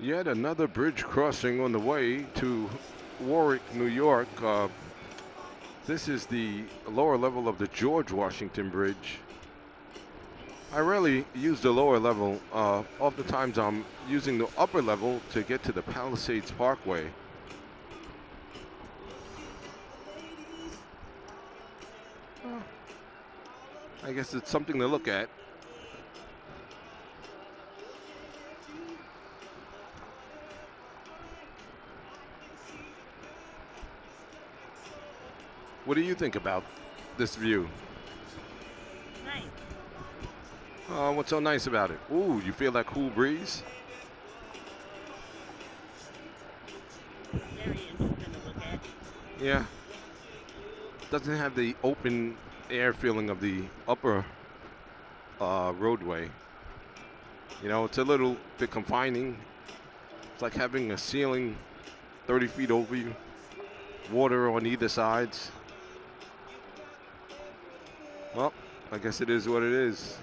Yet another bridge crossing on the way to Warwick, New York. Uh, this is the lower level of the George Washington Bridge. I rarely use the lower level. Uh, oftentimes I'm using the upper level to get to the Palisades Parkway. I guess it's something to look at. What do you think about this view? Nice. Uh, what's so nice about it? Ooh, you feel that cool breeze? Very interesting to look at. Yeah. Doesn't have the open air feeling of the upper uh, roadway. You know, it's a little bit confining. It's like having a ceiling 30 feet over you, water on either sides. Well, I guess it is what it is.